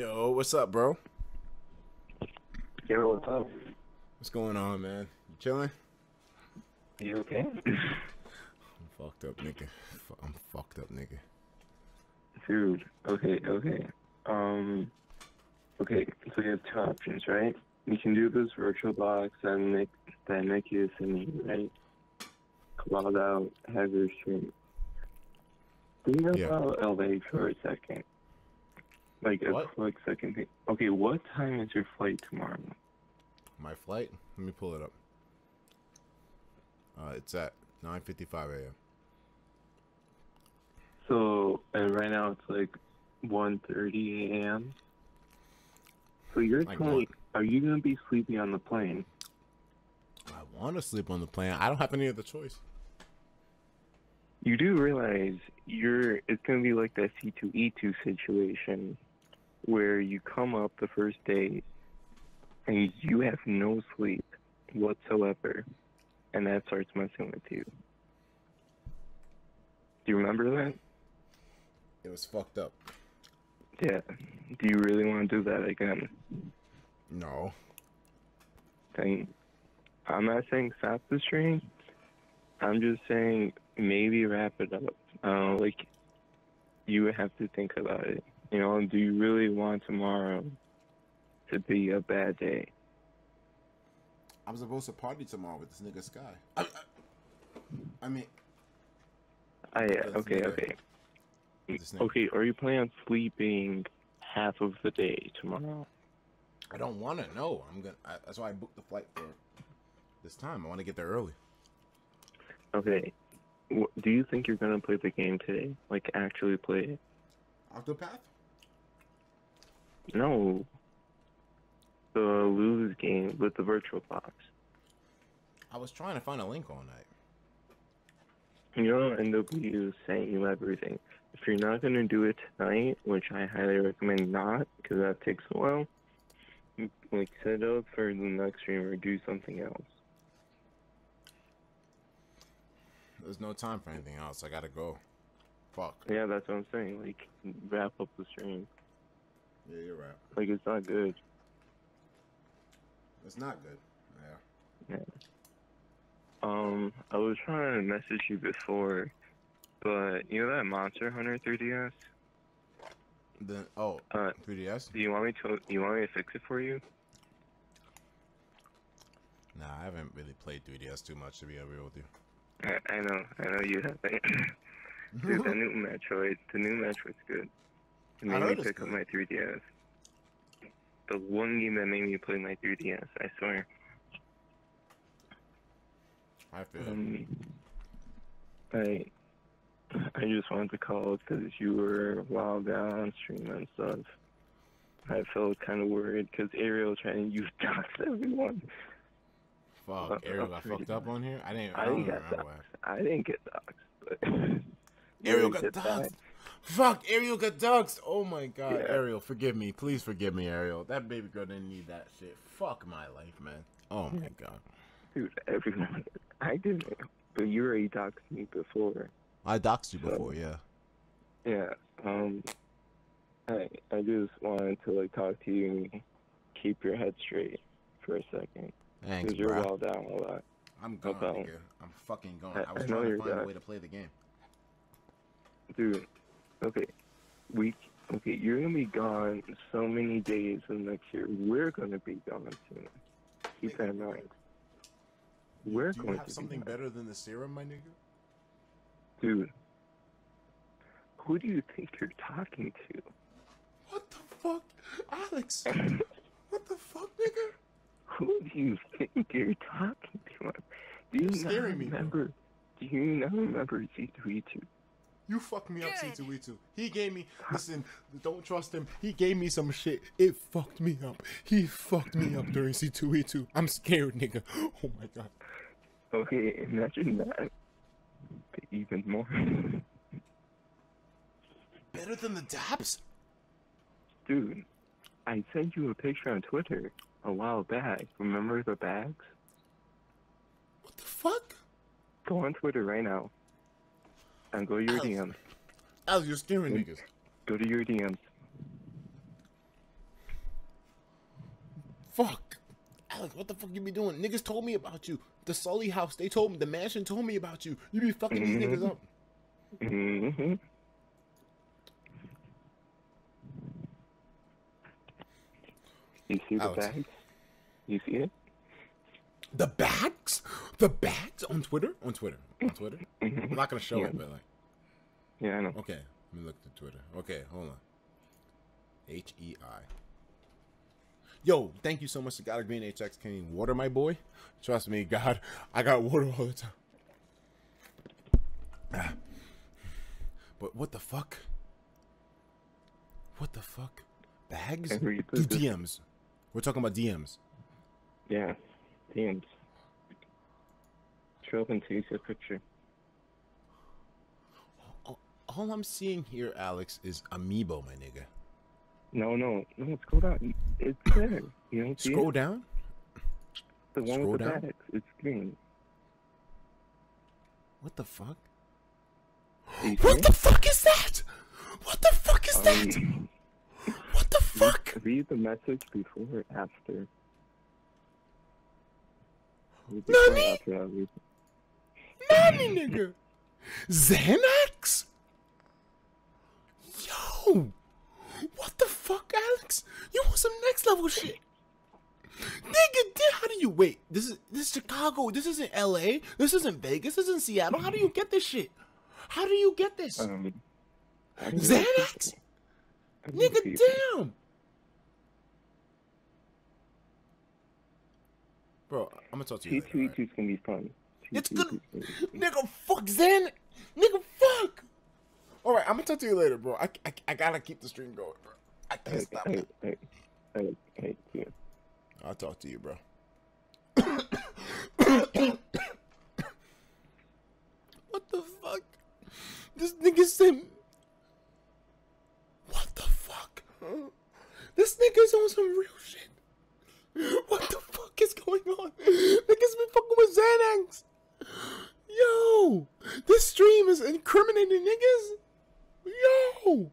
Yo, what's up, bro? Yo, what's up? What's going on, man? You chilling? You okay? I'm fucked up, nigga. I'm fucked up, nigga. Dude, okay, okay. Um, okay, so you have two options, right? You can do this virtual box that make that make you singing, right? Cloud out, have your stream. Think Yeah. about LA for a second. Like a What? quick second thing. Okay, what time is your flight tomorrow? My flight? Let me pull it up. Uh, it's at 9:55 a.m. So, and right now it's like 1.30 a.m. So you're Like telling, are you gonna be sleeping on the plane? I want to sleep on the plane. I don't have any other choice. You do realize you're it's gonna be like that C two E two situation where you come up the first day and you have no sleep whatsoever and that starts messing with you. Do you remember that? It was fucked up. Yeah. Do you really want to do that again? No. I'm not saying stop the stream. I'm just saying maybe wrap it up. Uh, like you have to think about it. You know, do you really want tomorrow to be a bad day? I'm supposed to party tomorrow with this nigga Sky. I, I, I mean, I yeah, okay, okay. Okay, are you planning on sleeping half of the day tomorrow? I don't want to know. I'm gonna. I, that's why I booked the flight for this time. I want to get there early. Okay. Do you think you're gonna play the game today? Like actually play it? Octopath? No. The lose game with the virtual box. I was trying to find a link all night. You know, NW saying you everything. If you're not gonna do it tonight, which I highly recommend not, because that takes a while, like set up for the next stream or do something else. There's no time for anything else. I gotta go. Fuck. Yeah, that's what I'm saying. Like wrap up the stream. Yeah, you're right. Like it's not good. It's not good. Yeah. Yeah. Um, I was trying to message you before, but you know that Monster Hunter 3DS? Then oh, Uh, 3ds. do you want me to? You want me to fix it for you? Nah, I haven't really played 3ds too much to be real with you. I, I know, I know you haven't. Dude, the new Metroid, the new Metroid's good. It I made me heard it's pick up my 3DS. The one game that made me play my 3DS, I swear. I feel. it. Um, I, I just wanted to call because you were wild down on stream and stuff. I felt kind of worried because Ariel trying to use dox everyone. Fuck, uh, Ariel uh, got fucked up on here. I didn't. I, I didn't get remember. I didn't get doxxed, but Ariel got did that. doxxed. Fuck, Ariel got doxxed. Oh my god, Yeah. Ariel, forgive me. Please forgive me, Ariel. That baby girl didn't need that shit. Fuck my life, man. Oh my god. Dude, everyone. I didn't, but you already doxed me before. I doxed you So- before, yeah. Yeah. Um. I I just wanted to like talk to you and keep your head straight for a second Thanks, because you're bro. well down a lot. I'm gone, nigga. I'm fucking gone. I- I, was I trying to find a way to play the game. Dude, okay, we okay. You're gonna be gone so many days of next year. We're gonna be gone soon. Keep that in mind. We're Do you going have to something be better than the serum, my nigga? dude. Who do you think you're talking to? What the fuck, Alex? what the fuck, nigga? Who do you think you're talking to? Do you You're not scaring me, remember? Do you not remember C3E2? You fucked me up, C2E2. He gave me, listen, don't trust him. He gave me some shit. It fucked me up. He fucked me up during C2E2. I'm scared, nigga. Oh my god. Okay, imagine that. Even more. Better than the DAPs? Dude, I sent you a picture on Twitter a while back. Remember the bags? What the fuck? Go on Twitter right now. And go to your. DMs. Alex, you're scaring Mm. niggas. Go to your DMs. fuck? Alex, what the fuck you be doing? Niggas told me about you. The Sully house, they told me. The mansion told me about you. You be fucking these niggas up. Mm-hmm. You see the Alex. bags? You see it? The bags? The bags on Twitter? On Twitter. On Twitter? I'm not gonna show Yeah. it, but like, Yeah, I know. okay. Let me look at Twitter. Okay, hold on. H E I. Yo, thank you so much to God of Green HX. Can you water my boy? Trust me, God, I got water all the time. Ah. But what the fuck? What the fuck? Bags? Do DMs. We're talking about DMs. Yeah. Damn. Up and see your picture. All- I'm seeing here, Alex, is amiibo, my nigga. No, no, no. Scroll down. It's there. You don't see Scroll it? down. The one scroll with the down. bags. It's green. What the fuck? Do you see What the fuck is that? What the fuck is that? Um, What the fuck? read the message before or after. Read Nani? before or after Nani, nigga? Xanax? Yo! What the fuck, Alex? You want some next level shit? Nigga, how do you wait? This is this is Chicago. This isn't L.A. This isn't Vegas. This isn't Seattle. How do you get this shit? How do you get this? Um, I don't know Xanax? people. I don't know Nigga, damn. Bro, I'm gonna talk to you. later. T2E2 is gonna be fun. It's T2E2 gonna- is gonna be fun. Nigga, fuck Zen. Nigga, fuck. All right, I'm gonna talk to you later, bro. I, I, I gotta keep the stream going, bro. I can't Hey, stop. hey, hey, hey, hey, yeah. I'll talk to you, bro. what the fuck? This nigga said. What the fuck? This nigga's on some real shit. What the fuck is going on? Niggas been fucking with Xanax. Yo, this stream is incriminating niggas. Yo.